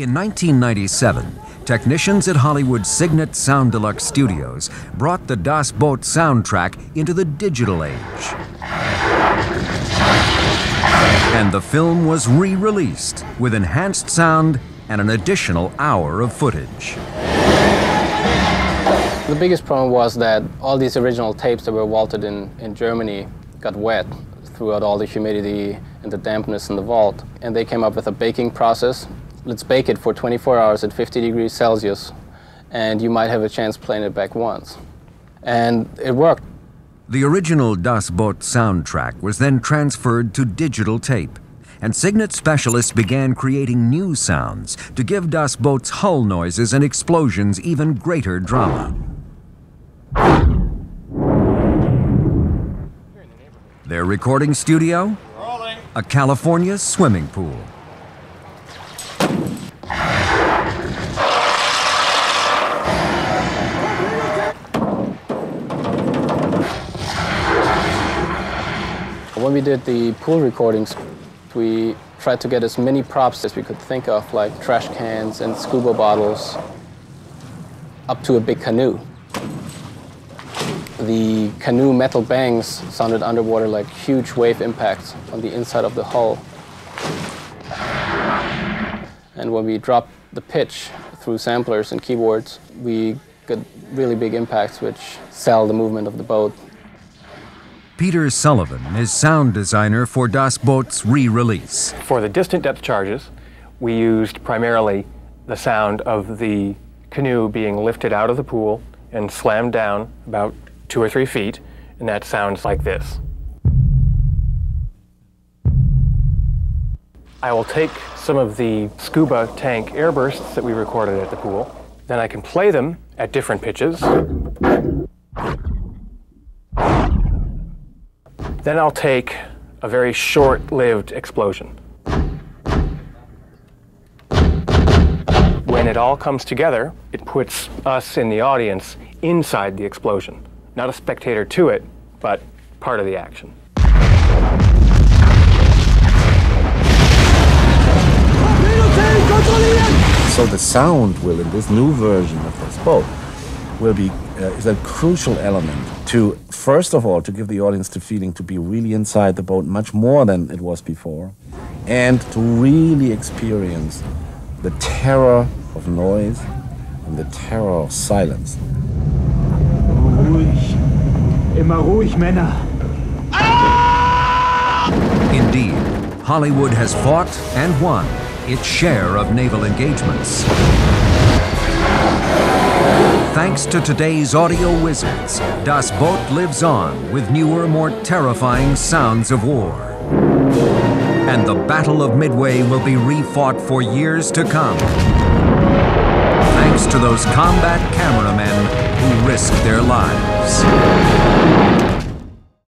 In 1997, technicians at Hollywood's Signet Sound Deluxe Studios brought the Das Boot soundtrack into the digital age. And the film was re released with enhanced sound and an additional hour of footage. The biggest problem was that all these original tapes that were vaulted in, in Germany got wet throughout all the humidity and the dampness in the vault. And they came up with a baking process let's bake it for 24 hours at 50 degrees Celsius, and you might have a chance playing it back once. And it worked. The original Das Boot soundtrack was then transferred to digital tape, and Signet specialists began creating new sounds to give Das Boot's hull noises and explosions even greater drama. Their recording studio? A California swimming pool. When we did the pool recordings, we tried to get as many props as we could think of, like trash cans and scuba bottles, up to a big canoe. The canoe metal bangs sounded underwater like huge wave impacts on the inside of the hull. And when we dropped the pitch through samplers and keyboards, we got really big impacts which sell the movement of the boat Peter Sullivan is sound designer for Das Boot's re-release. For the distant depth charges, we used primarily the sound of the canoe being lifted out of the pool and slammed down about two or three feet, and that sounds like this. I will take some of the scuba tank airbursts that we recorded at the pool, then I can play them at different pitches. Then I'll take a very short-lived explosion. When it all comes together, it puts us in the audience inside the explosion. Not a spectator to it, but part of the action. So the sound will, in this new version of this boat, will be uh, is a crucial element to first of all to give the audience the feeling to be really inside the boat much more than it was before and to really experience the terror of noise and the terror of silence ruhig immer ruhig Männer Indeed, Hollywood has fought and won its share of naval engagements. Thanks to today's audio wizards, Das Boot lives on with newer, more terrifying sounds of war. And the Battle of Midway will be refought for years to come. Thanks to those combat cameramen who risked their lives.